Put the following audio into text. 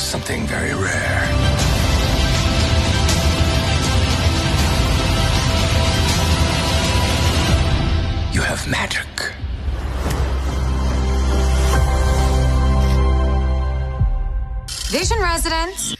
possess something very rare. You have magic. Vision residents,